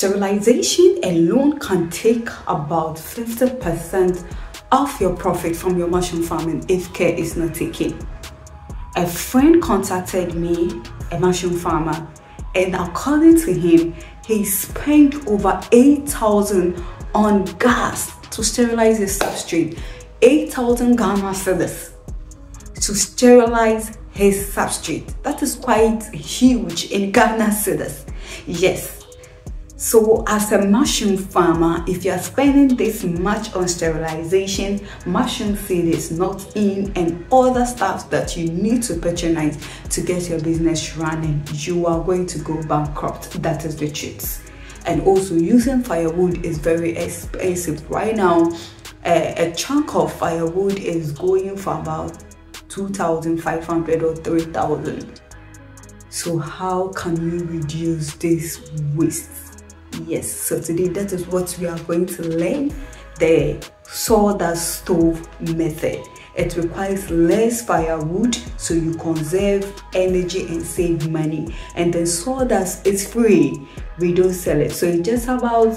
Sterilization alone can take about 50% of your profit from your mushroom farming if care is not taken. A friend contacted me, a mushroom farmer, and according to him, he spent over 8,000 on gas to sterilize his substrate. 8,000 Ghana cedis to sterilize his substrate. That is quite huge in Ghana cedis. Yes, so as a mushroom farmer, if you are spending this much on sterilization, mushroom seed is not in and other stuff that you need to patronize to get your business running, you are going to go bankrupt. That is the truth. And also using firewood is very expensive. Right now, a, a chunk of firewood is going for about 2,500 or 3,000. So how can you reduce this waste? Yes so today that is what we are going to learn the sawdust stove method. It requires less firewood so you conserve energy and save money. And then sawdust is free we don't sell it. So it's just about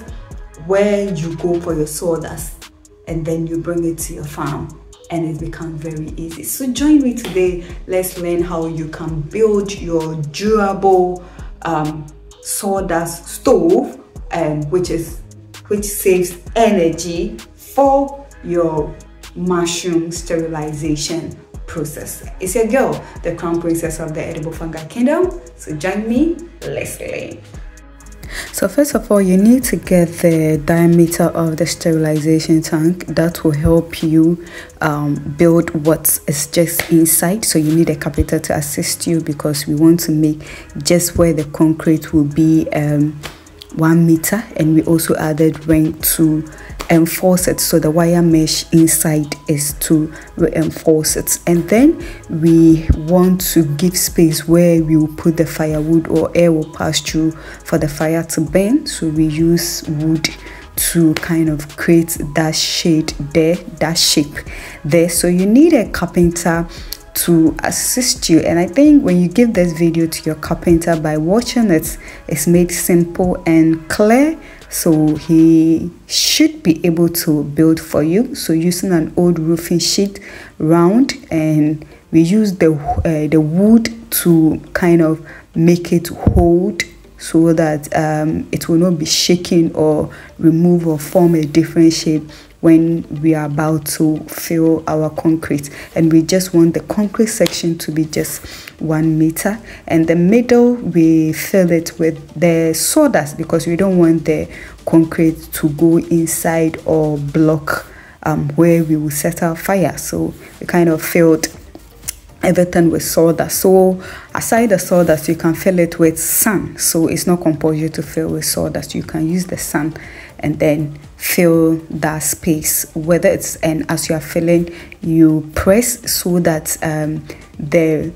where you go for your sawdust and then you bring it to your farm and it becomes very easy. So join me today let's learn how you can build your durable um, sawdust stove um, which is which saves energy for your mushroom sterilization process. It's your girl, the crown princess of the edible fungi kingdom. So join me, learn. So first of all, you need to get the diameter of the sterilization tank. That will help you um, build what is just inside. So you need a carpenter to assist you because we want to make just where the concrete will be um, one meter and we also added ring to enforce it. So the wire mesh inside is to reinforce it. And then we want to give space where we will put the firewood or air will pass through for the fire to burn. So we use wood to kind of create that shade there that shape there. So you need a carpenter to assist you. And i think when you give this video to your carpenter by watching it it's made simple and clear so he should be able to build for you. So using an old roofing sheet round and we use the uh, the wood to kind of make it hold so that um, it will not be shaken or remove or form a different shape when we are about to fill our concrete. And we just want the concrete section to be just one meter. And the middle we fill it with the sawdust because we don't want the concrete to go inside or block um, where we will set our fire. So we kind of filled everything with sawdust. So aside the sawdust you can fill it with sand so it's not compulsory to fill with sawdust. You can use the sand and then fill that space whether it's and as you are filling you press so that um, the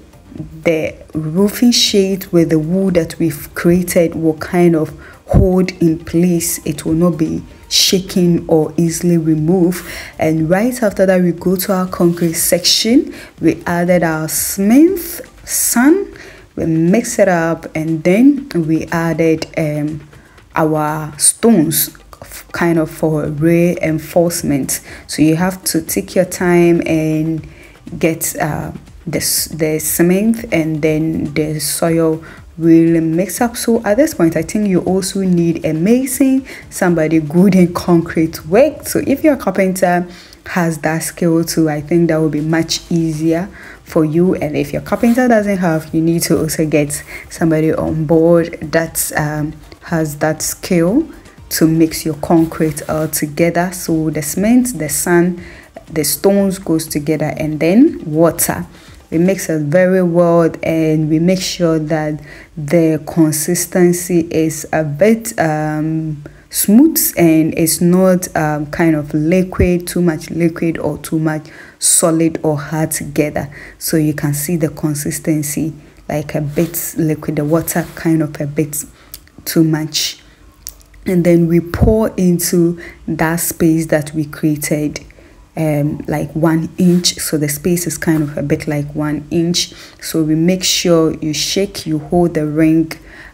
the roofing sheet with the wood that we've created will kind of hold in place. It will not be shaken or easily removed. And right after that we go to our concrete section. We added our cement sand we mix it up and then we added um, our stones kind of for reinforcement so you have to take your time and get uh, the, the cement and then the soil will mix up. So at this point i think you also need a mason somebody good in concrete work. So if your carpenter has that skill too i think that will be much easier for you. And if your carpenter doesn't have you need to also get somebody on board that um, has that skill to mix your concrete all together. So the cement the sand the stones goes together and then water. We mix it very well and we make sure that the consistency is a bit um, smooth and it's not um, kind of liquid too much liquid or too much solid or hard together. So you can see the consistency like a bit liquid. The water kind of a bit too much and then we pour into that space that we created um, like one inch. So the space is kind of a bit like one inch. So we make sure you shake you hold the ring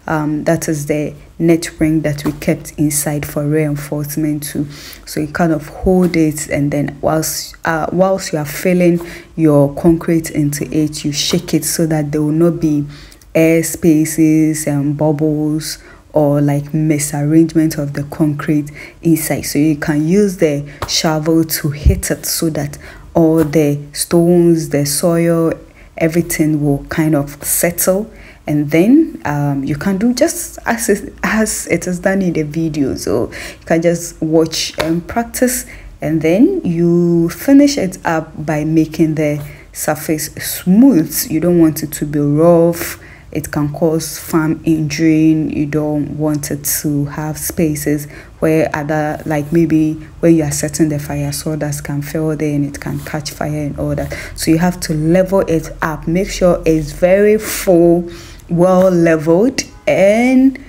um, that is the net ring that we kept inside for reinforcement too so you kind of hold it and then whilst uh, whilst you are filling your concrete into it you shake it so that there will not be air spaces and bubbles or like misarrangement of the concrete inside. So you can use the shovel to hit it so that all the stones the soil everything will kind of settle. And then um, you can do just as it, as it is done in the video. So you can just watch and practice and then you finish it up by making the surface smooth. You don't want it to be rough it can cause farm injury you don't want it to have spaces where other like maybe when you are setting the fire so sawdust can fall there and it can catch fire and all that. So you have to level it up. Make sure it's very full well leveled and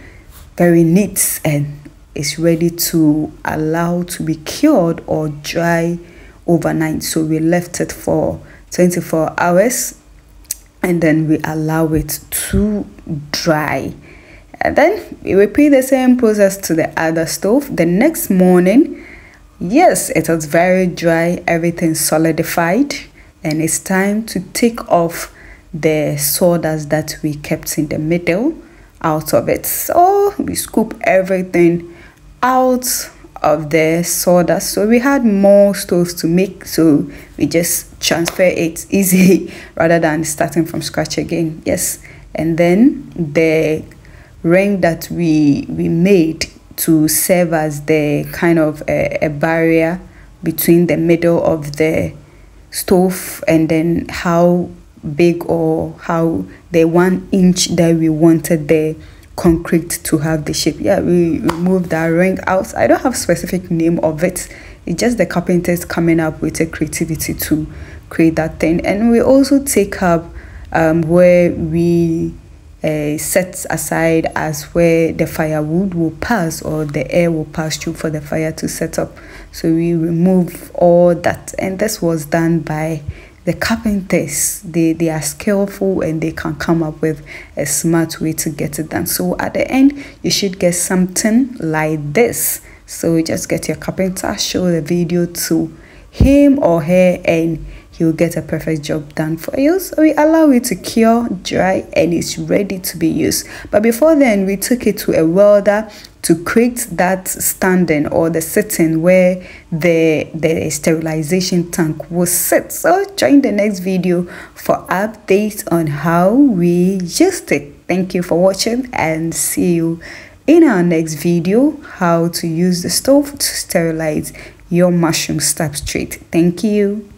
very neat and it's ready to allow to be cured or dry overnight. So we left it for 24 hours and then we allow it to dry. And then we repeat the same process to the other stove. The next morning yes it was very dry everything solidified and it's time to take off the sawdust that we kept in the middle out of it. So we scoop everything out of the sawdust so we had more stoves to make so we just transfer it easy rather than starting from scratch again. Yes. And then the ring that we we made to serve as the kind of a, a barrier between the middle of the stove and then how big or how the one inch that we wanted the concrete to have the shape. Yeah we remove that ring out. I don't have specific name of it. It's just the carpenters coming up with a creativity to create that thing. And we also take up um, where we uh, set aside as where the firewood will pass or the air will pass through for the fire to set up. So we remove all that. And this was done by the carpenters they they are skillful and they can come up with a smart way to get it done. So at the end you should get something like this. So just get your carpenter show the video to him or her and he'll get a perfect job done for you. So we allow it to cure dry and it's ready to be used. But before then we took it to a welder to create that standing or the sitting where the the sterilization tank was set so join the next video for updates on how we used it. Thank you for watching and see you in our next video how to use the stove to sterilize your mushroom substrate. Thank you